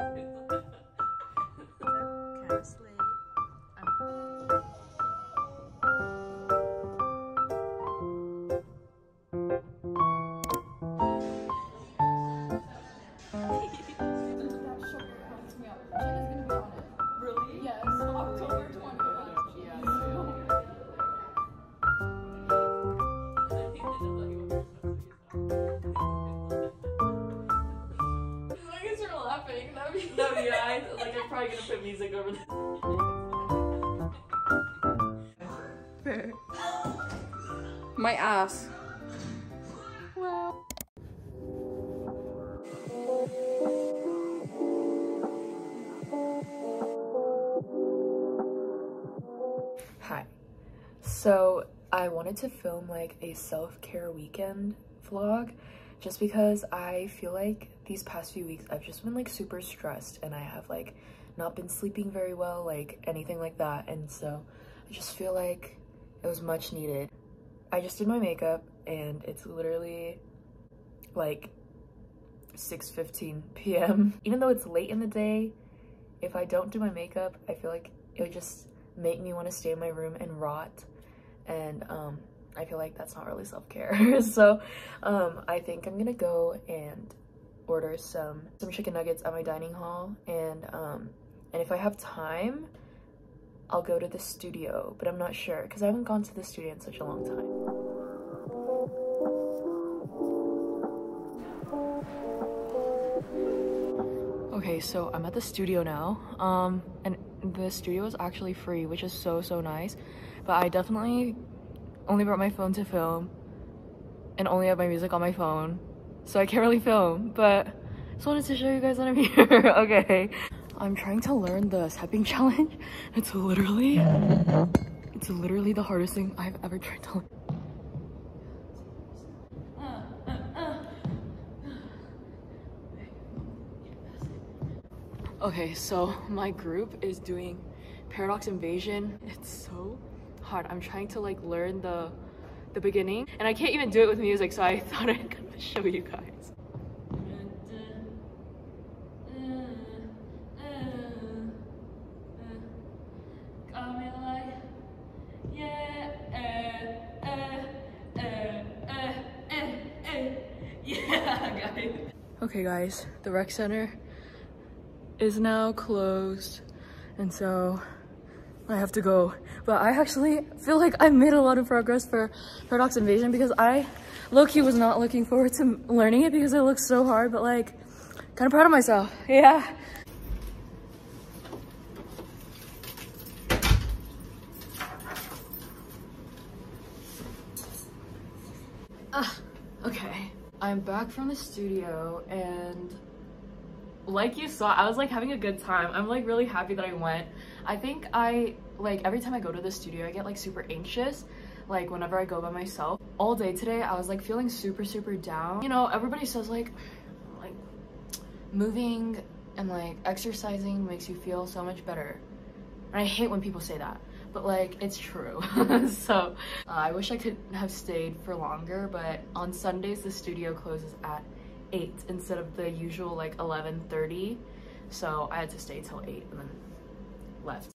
Really? Be No, yeah, I, like I'm probably gonna put music over this. My ass. Hi. So I wanted to film like a self-care weekend vlog just because I feel like these past few weeks I've just been like super stressed and I have like not been sleeping very well, like anything like that. And so I just feel like it was much needed. I just did my makeup and it's literally like 6.15 p.m. Even though it's late in the day, if I don't do my makeup, I feel like it would just make me want to stay in my room and rot. And um, I feel like that's not really self-care. so um, I think I'm gonna go and order some some chicken nuggets at my dining hall and um, and if I have time, I'll go to the studio, but I'm not sure because I haven't gone to the studio in such a long time. Okay, so I'm at the studio now, um, and the studio is actually free, which is so, so nice, but I definitely only brought my phone to film and only have my music on my phone, so I can't really film, but just wanted to show you guys that I'm here, okay. I'm trying to learn the stepping challenge. It's literally, it's literally the hardest thing I've ever tried to learn. Okay, so my group is doing Paradox Invasion. It's so hard. I'm trying to like learn the the beginning and I can't even do it with music, so I thought I'd kind of show you guys. Guys. Okay guys, the rec center is now closed and so I have to go. But I actually feel like I made a lot of progress for Paradox Invasion because I low-key was not looking forward to learning it because it looks so hard, but like kind of proud of myself. Yeah. Ah, okay. I'm back from the studio and like you saw, I was like having a good time. I'm like really happy that I went. I think I like every time I go to the studio, I get like super anxious. Like whenever I go by myself. All day today, I was like feeling super, super down. You know, everybody says like, like moving and like exercising makes you feel so much better. And I hate when people say that, but like it's true. so uh, I wish I could have stayed for longer, but on Sundays, the studio closes at 8 instead of the usual like 11.30 so I had to stay till 8 and then left.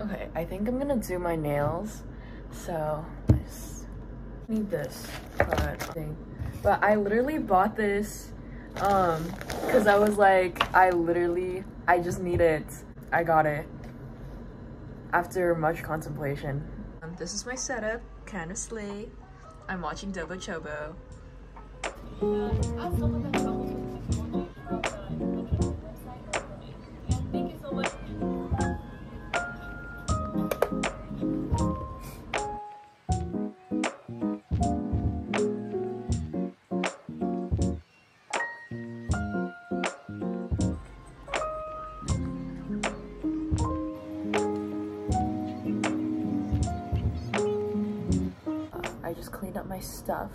Okay, I think I'm gonna do my nails so I need this but, thing. but I literally bought this um because I was like I literally I just need it I got it after much contemplation. Um, this is my setup, kind of slay. I'm watching Dobo Chobo. Up my stuff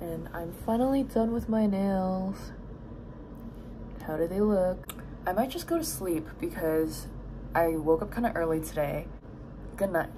and I'm finally done with my nails. How do they look? I might just go to sleep because I woke up kind of early today. Good night.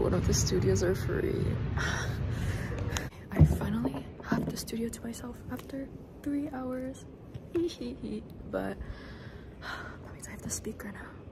One of the studios are free. I finally have the studio to myself after three hours. but that means I have the speaker now.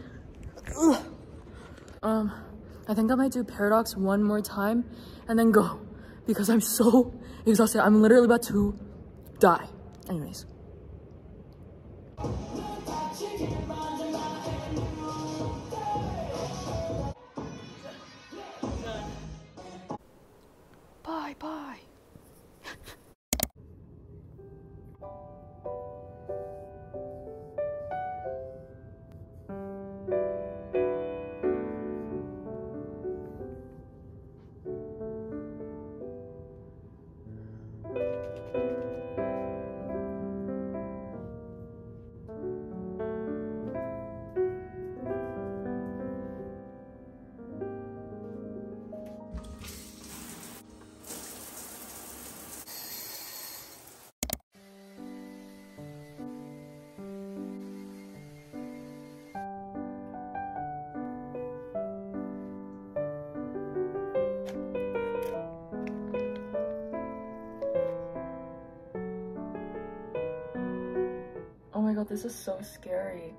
Ugh. Um, I think I might do Paradox one more time and then go because I'm so exhausted. I'm literally about to die. Anyways. This is so scary.